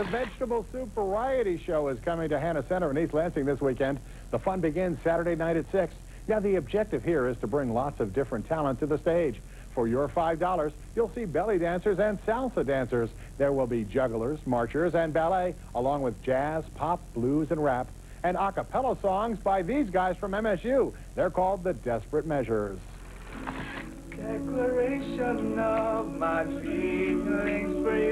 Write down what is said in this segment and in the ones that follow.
The Vegetable Soup Variety Show is coming to Hannah Center in East Lansing this weekend. The fun begins Saturday night at 6. Now, the objective here is to bring lots of different talent to the stage. For your $5, you'll see belly dancers and salsa dancers. There will be jugglers, marchers, and ballet, along with jazz, pop, blues, and rap, and a cappella songs by these guys from MSU. They're called the Desperate Measures. Declaration of my feelings for you.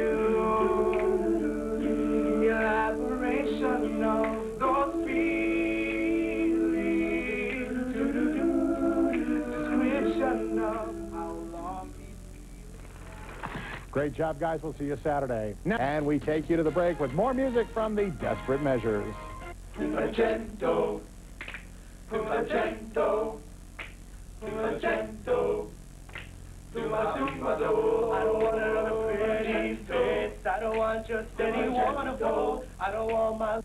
Great job, guys. We'll see you Saturday. And we take you to the break with more music from the Desperate Measures. Magento, magento, magento. Duma duma do. I don't want another pretty face. I don't want just any wonderful. I don't want my.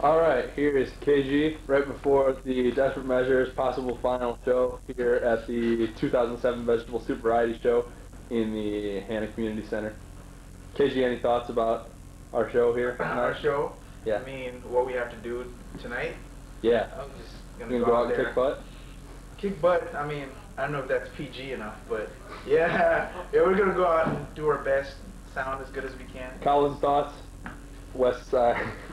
All right, here is Keji right before the Desperate Measures possible final show here at the 2007 Vegetable Soup Variety Show in the Hannah Community Center. Keji, any thoughts about our show here? our show. Yeah. I mean, what we have to do tonight. Yeah. I'm just gonna gonna go, out and there. kick butt? Kick butt. I mean, I don't know if that's PG enough, but yeah, yeah, we're gonna go out and do our best, sound as good as we can. Colin's thoughts? West Side.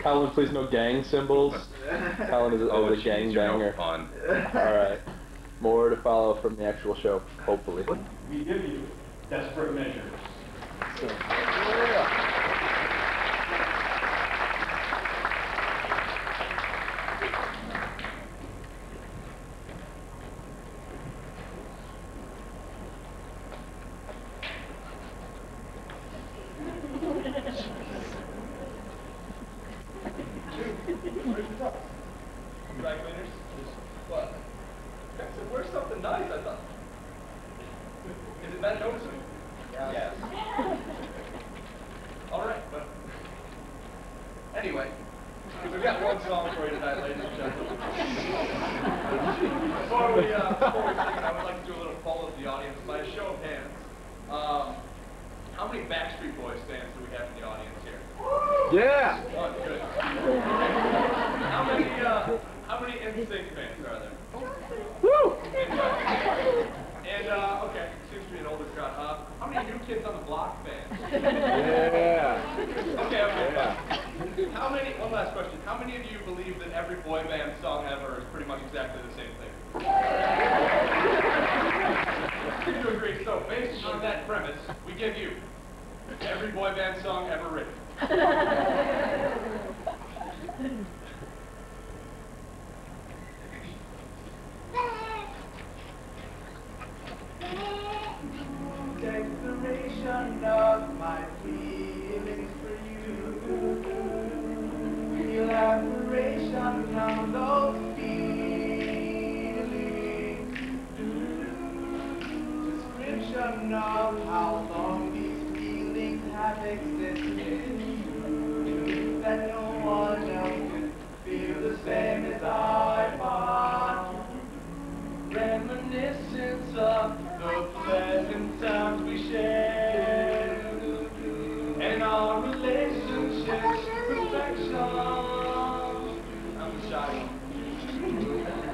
Colin, please no gang symbols. Colin is a, Oh, is a gang jeez, no banger. fun. All right. More to follow from the actual show, hopefully. we give you desperate measures. Dry song tonight, ladies and gentlemen. before we uh, before we sing I would like to do a little poll of the audience by a show of hands. Um, how many Backstreet Boys fans do we have in the audience here? Yeah. One, good. How many uh, how many NSYNC fans are there? Woo! And uh, okay, seems to be an older crowd. Uh, how many new kids on the block fans? Yeah. Okay, okay. fine. How many? One last question. How many of you believe that every boy band song ever is pretty much exactly the same thing? I You agree. So based on that premise, we give you every boy band song ever written. Of how long these feelings have existed. That no one else can feel the same as I find. Reminiscence of the pleasant times we shared and our relationships perfection. I'm shy.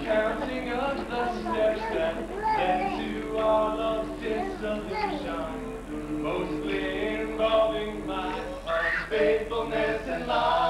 Counting up the steps that unfaithfulness and lies.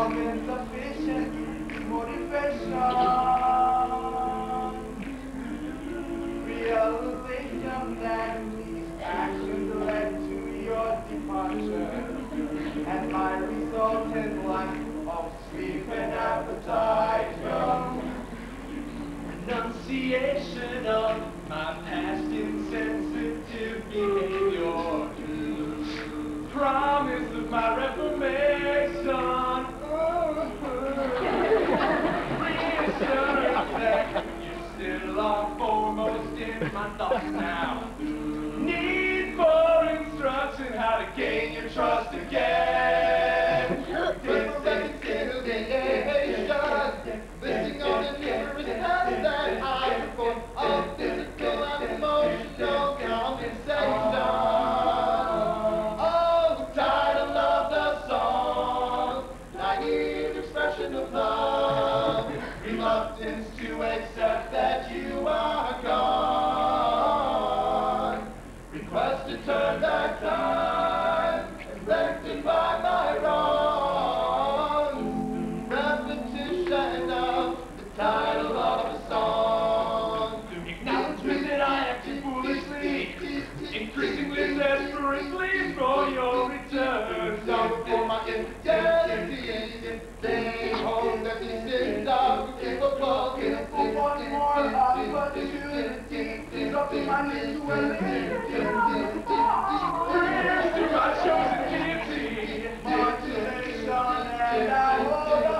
Augment the patient motivation. Realization that these actions led to your departure. And my resultant lack of sleep and appetite. Renunciation of my past insensitive behavior. thoughts now. Need for instruction how to gain your trust again. On physical and emotional. Oh, title of the song, naive expression of love, reluctance my chosen deity, motivation, and I